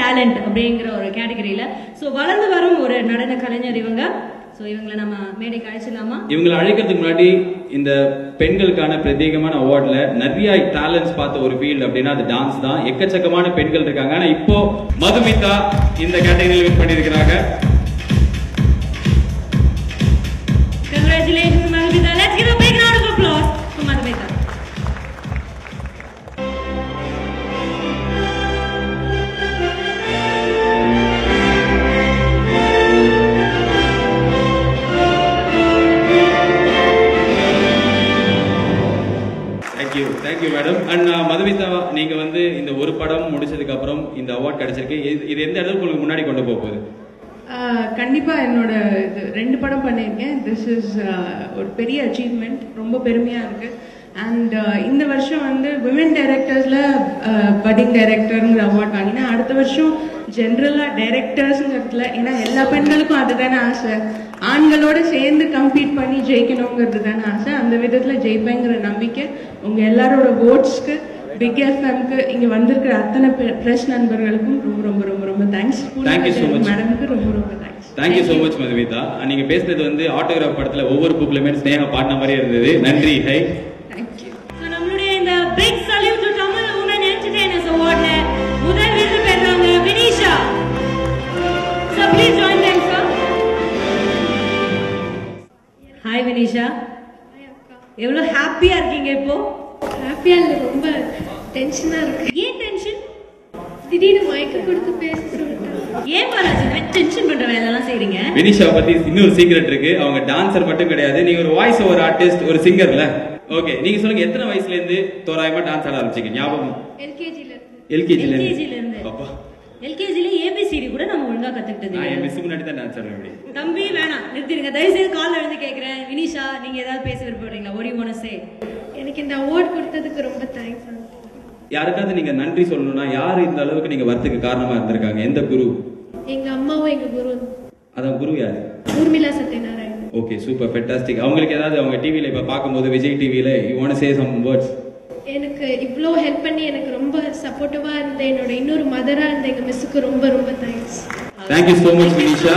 Talent அப்படிங்கிற ஒரு கேட்டகரியில ஸோ வளர்ந்து வரும் ஒரு நடன கலைஞர் இவங்க. ஸோ இவங்களை நம்ம மேடைக்கு அழைச்சிடலாமா? இவங்களை அழைக்கிறதுக்கு முன்னாடி இந்த பெண்களுக்கான பிரத்யேகமான அவார்டில் நிறைய டேலண்ட்ஸ் பார்த்த ஒரு ஃபீல்டு அப்படின்னா அது டான்ஸ் தான். எக்கச்சக்கமான பெண்கள் இருக்காங்க. ஆனால் இப்போ மதுமிதா இந்த கேட்டகரியில் வின் பண்ணியிருக்கிறாங்க. தேங்க்யூ மேடம் அண்ட் மதுமிதா நீங்க வந்து இந்த ஒரு படம் முடிச்சதுக்கு அப்புறம் இந்த அவார்ட் கிடைச்சிருக்கு. இது- இது எந்த இடத்துக்கு உங்களுக்கு முன்னாடி கொண்டு போக போகுது? கண்டிப்பாக கண்டிப்பா என்னோட இது ரெண்டு படம் பண்ணியிருக்கேன். திஸ் இஸ் uh, ஒரு பெரிய அச்சீவ்மெண்ட் ரொம்ப பெருமையா இருக்கு. அண்ட் uh, இந்த வருஷம் வந்து விமன் டைரக்டர்ஸ்ல பட்டிங் டைரக்டருங்கிற அவார்ட் வாங்கினேன். அடுத்த வருஷம் ஜென்ரலா டைரக்டர்ஸ்ங்கிறதுல ஏன்னா எல்லா பெண்களுக்கும் அதுதானே ஆசை. ஆண்களோட சேர்ந்து கம்பீட் பண்ணி ஜெயிக்கணுங்கிறது தானே ஆசை. அந்த விதத்துல ஜெயிப்பேங்கிற நம்பிக்கை உங்க எல்லாரோட ஓட்ஸ்க்கு பிக் எஃப்எம்க்கு இங்க வந்திருக்கிற அத்தனை பிரஸ் நண்பர்களுக்கும் ரொம்ப ரொம்ப ரொம்ப ரொம்ப தேங்க்ஸ் you so much. மேடமுக்கு ரொம்ப ரொம்ப thanks thank you so much Madhumitha நீங்க பேசுனது வந்து ஆட்டோகிராஃப் படத்துல ஒவ்வொரு புக்லயுமே ஸ்னேகா பாடின மாதிரி இருந்தது. நன்றி ஹை. ஹாய் வினிஷா எவ்வளவு ஹாப்பியா இருக்கீங்க இப்போ? ஹாப்பியா இல்லை ரொம்ப டென்ஷனா இருக்கு. ஏன் டென்ஷன் திடீர்னு மயக்க கொடுத்து பேச ஏன் பாராஜி டென்ஷன் பண்ற வேலை எல்லாம் செய்றீங்க? வினிஷா பத்தி இன்னொரு சீக்ரெட் இருக்கு. அவங்க டான்சர் மட்டும் கிடையாது. நீங்க ஒரு வாய்ஸ் ஓவர் ஆர்டிஸ்ட் ஒரு சிங்கர்ல ஓகே நீங்க சொல்லுங்க எத்தனை வயசுல இருந்து தோராயமா டான்ஸ் ஆட ஆரம்பிச்சீங்க? ஞாபகம்? எல்கேஜில இருந்து. எல்கேஜில இருந்து. அப்பா. எல்கேஜில ஏபிசிடி கூட நம்ம ஒழுங்கா கத்துக்கிட்டது நான் என். மிஸ் முன்னாடி தான் டான்ஸ் ஆடுவேன் இப்படி. தம்பி வேணாம். நிறுத்திடுங்க. தயவு செய்து கால் எழுந்து கேக்குறேன். வினிஷா நீங்க ஏதாவது பேச விருப்பப்படுறீங்களா? What do you want to say? எனக்கு இந்த அவார்ட் கொடுத்ததுக்கு ரொம்ப தேங்க்ஸ் யாருக்காவது நீங்க நன்றி சொல்லணும்னா யார் இந்த அளவுக்கு நீங்க வரதுக்கு காரணமா இருந்திருக்காங்க? எந்த குரு? எங்க அம்மாவும் எங்க குரு அதான் குரு யாரு? Urmila Sathyanarayanan. Okay super fantastic அவங்களுக்கு ஏதாவது அவங்க டிவில இப்ப பார்க்கும்போது விஜய் டிவில you want say some words எனக்கு இவ்வளோ ஹெல்ப் பண்ணி எனக்கு ரொம்ப சப்போர்ட்டிவா இருந்த என்னோட இன்னொரு மதரா இருந்த எங்க மிஸ்ஸுக்கு ரொம்ப ரொம்ப thanks thank you so much Vinisha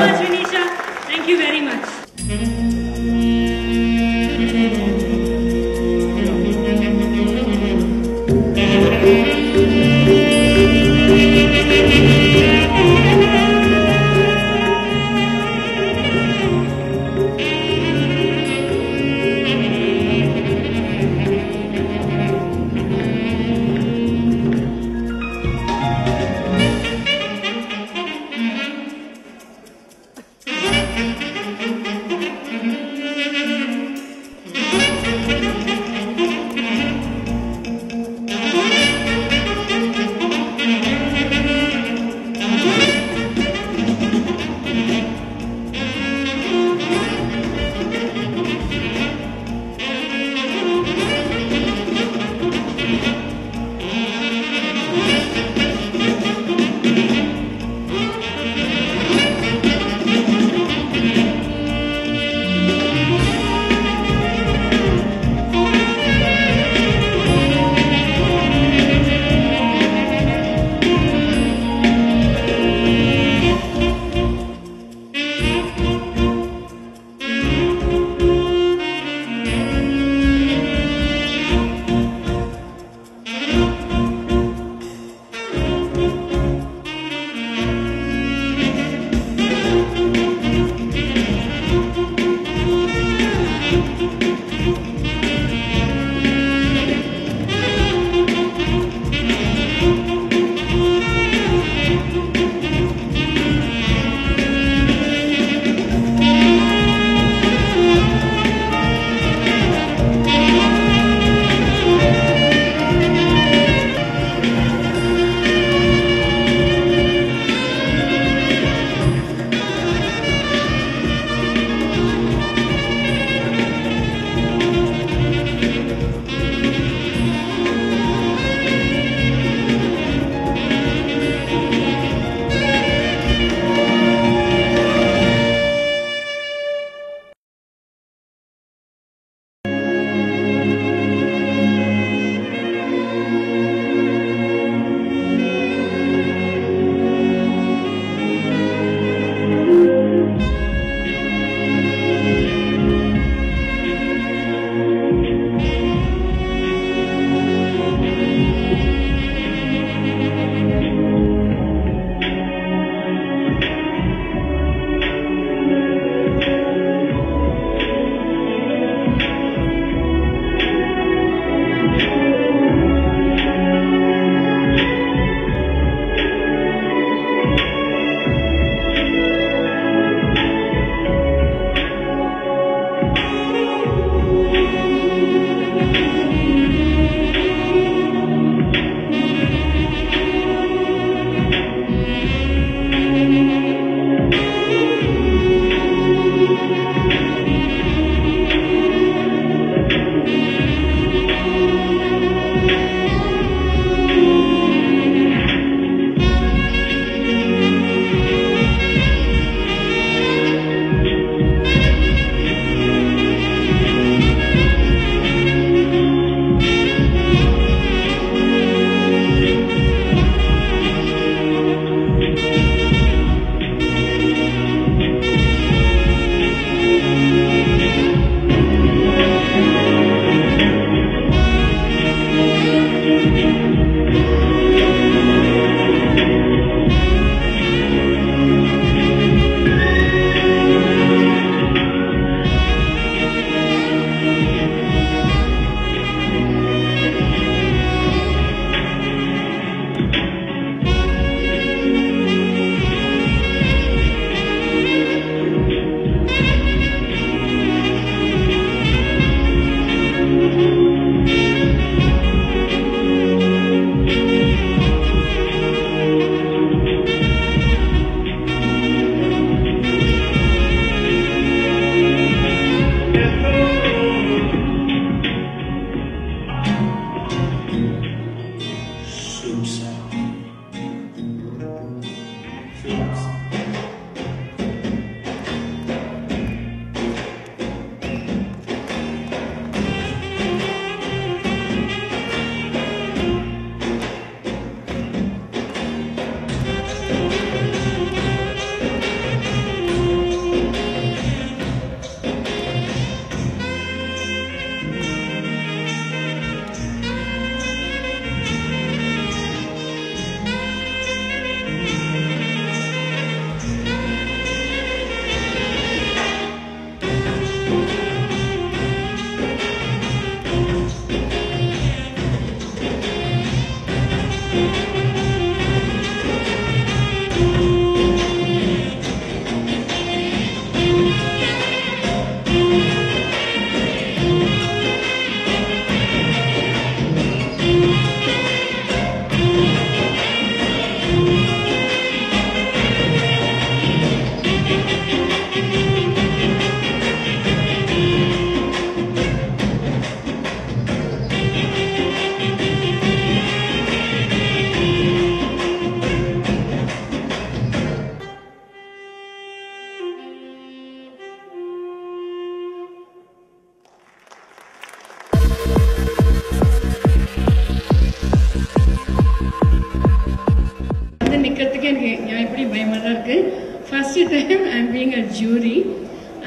first time I am being a jury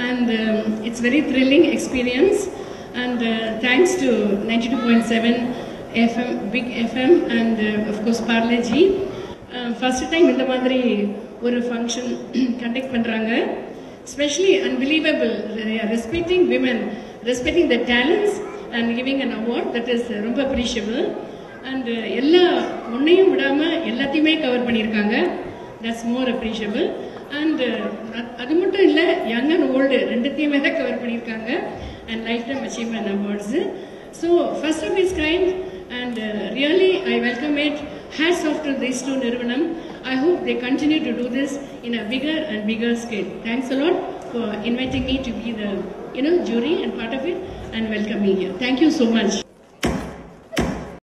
and it's very thrilling experience and thanks to ninety two point seven FM Big FM and of course பார்லஜி first time இந்த மாதிரி ஒரு function conduct பண்ணுறாங்க specially unbelievable respecting women respecting the talents and giving an award that is ரொம்ப appreciable and எல்லா ஒன்றையும் விடாமல் எல்லாத்தையுமே cover பண்ணியிருக்காங்க. தட்ஸ் மோர் அப்ரிஷியபிள் அண்ட் அது மட்டும் இல்லை யங் அண்ட் ஓல்டு ரெண்டுத்தையுமே தான் கவர் பண்ணியிருக்காங்க. And life time achievement awards so first of his kind and really I welcome it hats off to this to நிறுவனம் I hope they continue to do this in a bigger and bigger scale thanks a lot for inviting me to be the you know jury and part of it and welcome me here thank you so much.